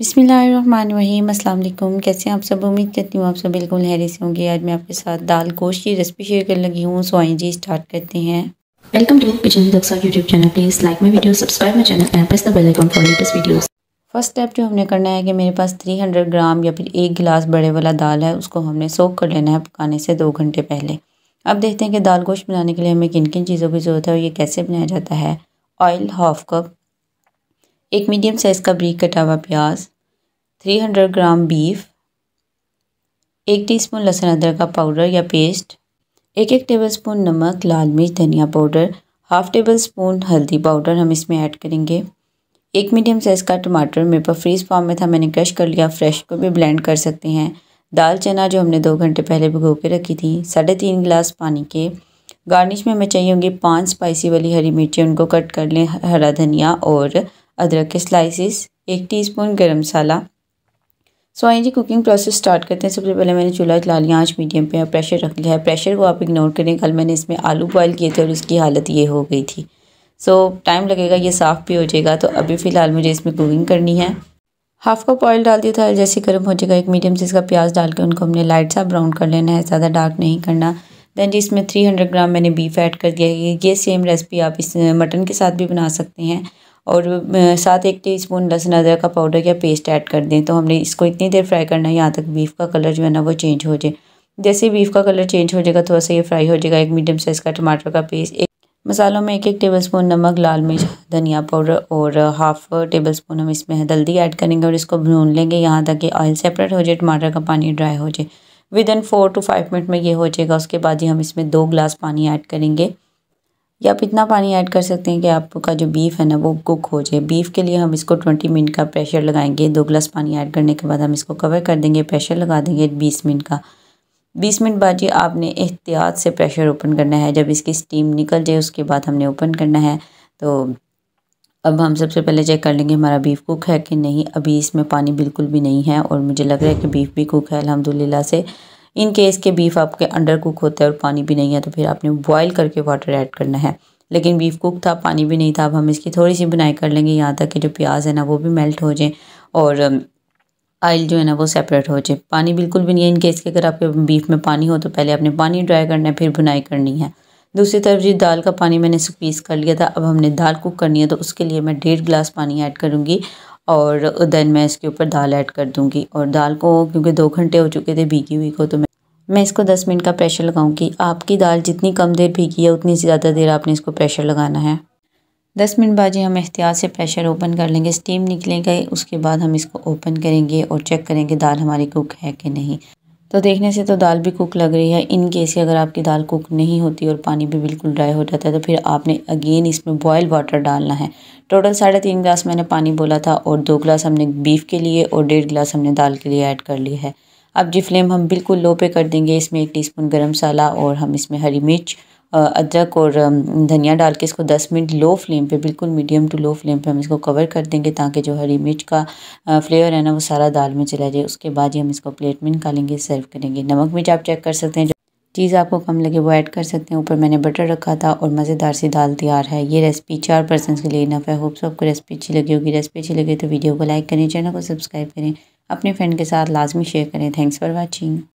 बिसमीम अल्लाम कैसे हैं आप सब? उम्मीद करती हूँ आप सब बिल्कुल हैरी से होंगे। आज मैं आपके साथ दाल गोश्त की रेसिपी शेयर करने लगी हूँ। सो आई जी स्टार्ट करते हैं। Welcome to kitchen Daksha YouTube channel please like my video subscribe my channel and press the bell icon for latest videos first step जो हमने करना है कि मेरे पास 300 ग्राम या फिर एक गिलास बड़े वाला दाल है उसको हमने सोख कर लेना है पकाने से दो घंटे पहले। अब देखते हैं कि दाल गोश्त बनाने के लिए हमें किन किन चीज़ों की ज़रूरत है और ये कैसे बनाया जाता है। ऑयल हाफ़ कप एक मीडियम साइज़ का ब्रीक कटा हुआ प्याज 300 ग्राम बीफ एक टीस्पून लहसुन अदरक का पाउडर या पेस्ट एक एक टेबलस्पून नमक, लाल मिर्च, धनिया पाउडर हाफ़ टेबल स्पून हल्दी पाउडर हम इसमें ऐड करेंगे। एक मीडियम साइज़ का टमाटर मेरे पास फ्रीज फॉर्म में था, मैंने क्रश कर लिया। फ्रेश को भी ब्लेंड कर सकते हैं। दाल चना जो हमने दो घंटे पहले भिगो के रखी थी, साढ़े तीन गिलास पानी के गार्निश में हमें चाहिए होंगी पाँच स्पाइसी वाली हरी मिर्ची उनको कट कर लें हरा धनिया और अदरक के स्लाइसिस एक टीस्पून गरम मसाला। सो आई जी कुकिंग प्रोसेस स्टार्ट करते हैं। सबसे पहले मैंने चूल्हा चला लिया आँच मीडियम पे प्रेशर रख लिया है। प्रेशर को आप इग्नोर करें। कल मैंने इसमें आलू बॉयल किए थे और उसकी हालत ये हो गई थी। सो so, टाइम लगेगा ये साफ़ भी हो जाएगा। तो अभी फ़िलहाल मुझे इसमें कुकिंग करनी है। हाफ़ कप ऑयल डाल दिया था जैसे गर्म हो जाएगा एक मीडियम साइज़ का प्याज डाल के उनको हमने लाइट सा ब्राउन कर लेना है। ज़्यादा डार्क नहीं करना। दैन जी इसमें थ्री हंड्रेड ग्राम मैंने बीफ ऐड कर दिया है। ये सेम रेसिपी आप इस मटन के साथ भी बना सकते हैं। और साथ एक टीस्पून लहसुन अदरक का पाउडर या पेस्ट ऐड कर दें तो हमने इसको इतनी देर फ्राई करना है, यहाँ तक बीफ का कलर जो है ना वो चेंज हो जाए। जैसे बीफ का कलर चेंज हो जाएगा, थोड़ा सा ये फ्राई हो जाएगा, एक मीडियम साइज़ का टमाटर का पेस्ट एक मसालों में एक एक टेबल स्पून नमक, लाल मिर्च, धनिया पाउडर और हाफ़ टेबल स्पून हम इसमें हल्दी ऐड करेंगे और इसको भून लेंगे। यहाँ तक कि ऑयल सेपरेट हो जाए, टमाटर का पानी ड्राई हो जाए। Within four to five minute में ये हो जाएगा। उसके बाद ही हम इसमें दो ग्लास पानी ऐड करेंगे। या आप इतना पानी ऐड कर सकते हैं कि आपका जो बीफ है ना, वो कुक हो जाए। बीफ के लिए हम इसको ट्वेंटी मिनट का प्रेशर लगाएँगे। दो ग्लास पानी ऐड करने के बाद हम इसको कवर कर देंगे प्रेशर लगा देंगे बीस मिनट का। बीस मिनट बाद जी आपने एहतियात से प्रेशर ओपन करना है। जब इसकी स्टीम निकल जाए, उसके बाद हमने ओपन करना है। तो अब हम सबसे पहले चेक कर लेंगे हमारा बीफ कुक है कि नहीं। अभी इसमें पानी बिल्कुल भी नहीं है और मुझे लग रहा है कि बीफ भी कुक है अलहमदिल्ला से। इन केस के बीफ आपके अंडर कुक होता है और पानी भी नहीं है तो फिर आपने बॉयल करके वाटर ऐड करना है। लेकिन बीफ कुक था, पानी भी नहीं था, अब हम इसकी थोड़ी सी बुनाई कर लेंगे। यहाँ तक कि जो प्याज है ना, वो भी मेल्ट हो जाए और आयल जो है ना, वो सेपरेट हो जाए। पानी बिल्कुल भी नहीं है इन केस के अगर आपके बीफ में पानी हो तो पहले आपने पानी ड्राई करना है, फिर बुनाई करनी है। दूसरी तरफ़ जी, दाल का पानी मैंने स्क्वीज़ कर लिया था। अब हमने दाल कुक करनी है तो उसके लिए मैं डेढ़ गिलास पानी ऐड करूँगी और देन मैं इसके ऊपर दाल ऐड कर दूँगी। और दाल को, क्योंकि दो घंटे हो चुके थे भीगी हुई को तो मैं मैं इसको दस मिनट का प्रेशर लगाऊँगी आपकी दाल जितनी कम देर भीगी है, उतनी ज़्यादा देर आपने इसको प्रेशर लगाना है। दस मिनट बाद ही हम एहतियात से प्रेशर ओपन कर लेंगे। स्टीम निकलेगा, उसके बाद हम इसको ओपन करेंगे और चेक करेंगे दाल हमारी कुक है कि नहीं। तो देखने से तो दाल भी कुक लग रही है। इन केस की अगर आपकी दाल कुक नहीं होती और पानी भी बिल्कुल ड्राई हो जाता है तो फिर आपने अगेन इसमें बॉयल वाटर डालना है। टोटल साढ़े तीन गिलास मैंने पानी बोला था और दो गिलास हमने बीफ के लिए और डेढ़ गिलास हमने दाल के लिए ऐड कर लिया है। अब जी फ्लेम हम बिल्कुल लो पे कर देंगे, इसमें एक टीस्पून गरम मसाला और हम इसमें हरी मिर्च अदरक और धनिया डाल के इसको 10 मिनट लो फ्लेम पे, बिल्कुल मीडियम टू लो फ्लेम पे हम इसको कवर कर देंगे ताकि जो हरी मिर्च का फ्लेवर है ना, वो सारा दाल में चला जाए। उसके बाद ही हम इसको प्लेट में निकालेंगे, सर्व करेंगे। नमक मिर्च आप चेक कर सकते हैं चीज़ आपको कम लगे वो ऐड कर सकते हैं। ऊपर मैंने बटर रखा था और मज़ेदार सी दाल तैयार है। ये रेसिपी चार पर्सन के लिए इनफ है। होप सब आपको रेसिपी अच्छी लगी होगी। रेसिपी अच्छी लगी तो वीडियो को लाइक करें, चैनल को सब्सक्राइब करें। अपने फ्रेंड के साथ लाजमी शेयर करें। Thanks for watching